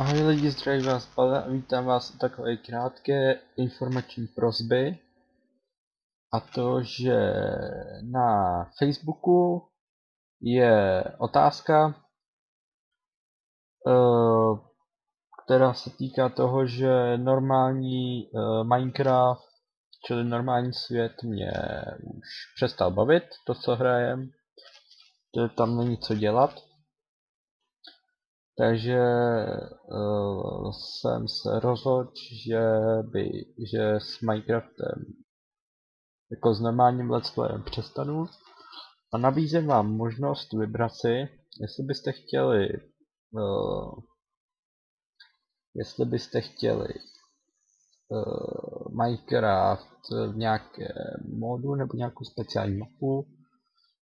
Ahoj lidi, zdraví vás Pavel a vítám vás u takové krátké informační prozby. A to, že na Facebooku je otázka, eh, která se týká toho, že normální eh, Minecraft, čili normální svět mě už přestal bavit, to co hrajem, že tam není co dělat takže uh, jsem se rozhodl, že, by, že s Minecraftem jako s normálním let's playem přestanu a nabízím vám možnost vybrat si, jestli byste chtěli uh, jestli byste chtěli uh, Minecraft v nějaké modu nebo nějakou speciální mapu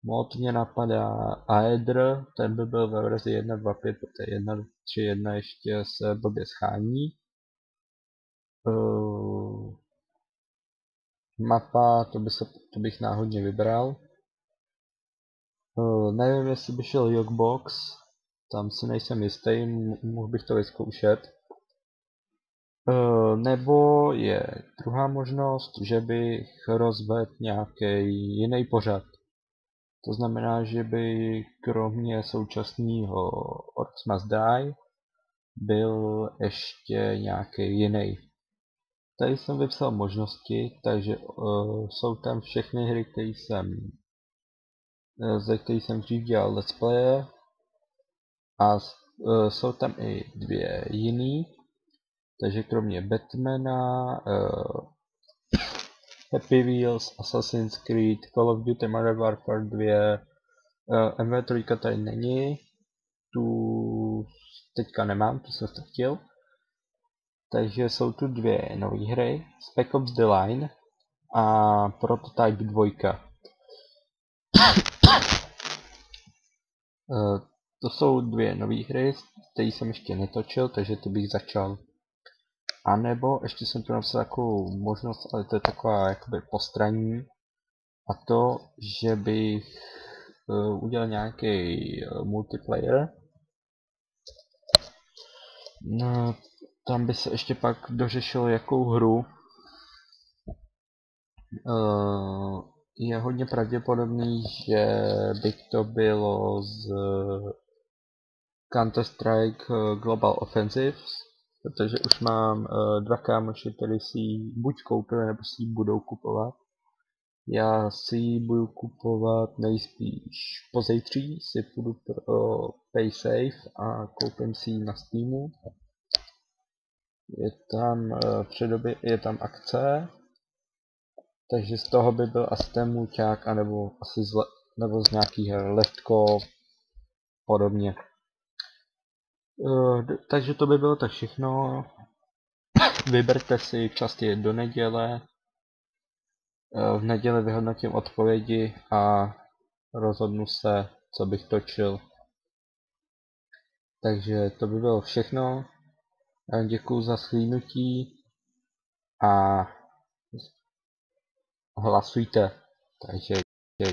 Mod mě napadá Aedr, ten by byl ve verzi 1.2.5, protože 1.3.1 ještě se blbě schání. Uh, mapa, to, by se, to bych náhodně vybral. Uh, nevím, jestli by šel Jogbox, tam si nejsem jistý, mohl bych to vyzkoušet. Uh, nebo je druhá možnost, že bych rozvedl nějaký jiný pořad. To znamená, že by kromě současného Orcs Must Die byl ještě nějaký jiný. Tady jsem vypsal možnosti, takže uh, jsou tam všechny hry, které jsem, uh, ze kterých jsem dřív dělal let's play a uh, jsou tam i dvě jiný, takže kromě Batmana, uh, Happy Wheels, Assassin's Creed, Call of Duty Modern Warfare 2, uh, MV3 tady není, tu teďka nemám, tu jsem ztratil. Takže jsou tu dvě nové hry, Spec Ops The Line a Prototype 2. Uh, to jsou dvě nové hry, které jsem ještě netočil, takže ty bych začal a nebo ještě jsem tu napsal takovou možnost, ale to je taková jakoby postraní. A to, že bych uh, udělal nějaký uh, multiplayer. No, tam by se ještě pak dořešilo jakou hru. Uh, je hodně pravděpodobný, že by to bylo z Counter-Strike Global Offensive protože už mám uh, dva kámoši, kteří si ji buď koupili, nebo si ji budou kupovat. Já si ji budu kupovat nejspíš pozejtří, si půjdu pro PaySafe a koupím si ji na Steamu. Je tam uh, předobě, je tam akce, takže z toho by byl asi ten muťák, anebo asi z, nebo z nějakých letko podobně. Uh, takže to by bylo tak všechno. Vyberte si častěji do neděle. Uh, v neděli vyhodnotím odpovědi a rozhodnu se, co bych točil. Takže to by bylo všechno. Děkuji za slínutí a hlasujte. Takže